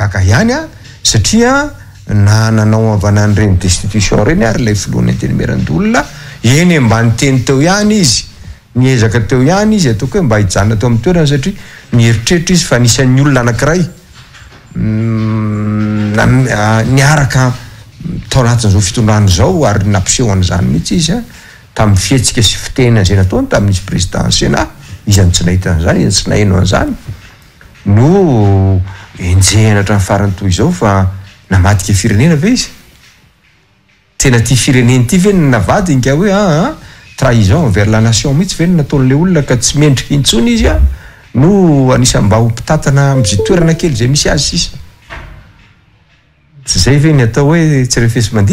Mahagaga ihany an! Satria na nanao havanana ireny destitution ireny ary ilay filoha ny Antenimierandoholona, eny e, mba niteny teo ihany izy, niezaka teo ihany izy ataoko hoe mba hijanona teo amin'ny toerany satria nieritreritra izy fa anisan'ny olona anankiray niaraka tao anatin'izao fitondrana izao ary nampiseho an'izany mihitsy izy an! tamin'ny fihetsika sy fiteny izay nataony tamin'izy président Sénat, iza no tsy nahita an'izany, iza no tsy naheno an'izany? No enjehina hatramin'ny farany toy izao fa namadika firenena ve izy? Tena ity fireneny ity ve no navadiny ka hoe aa trahison envers la nation mihitsy ve no nataon'ilay olona ka tsy mendrika intsony izy aa no anisan'ny mba ho mpitantana amin'izay toerana kely izay misy azy sisa? Tsy izay ve ny atao hoe tsy refesi-mandidy?